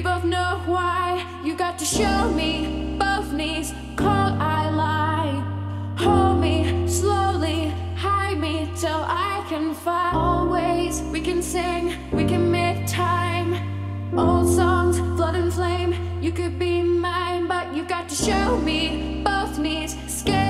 We both know why. You got to show me both knees. Call I lie. Hold me slowly. Hide me till I can find. Always we can sing. We can make time. Old songs, flood and flame. You could be mine, but you got to show me both knees, skin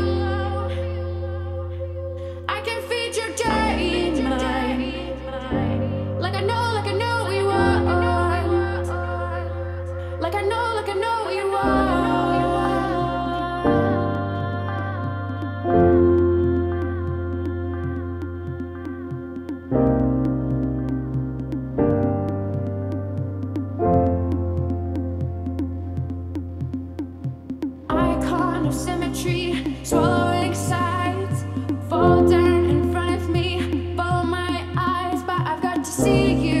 to see you.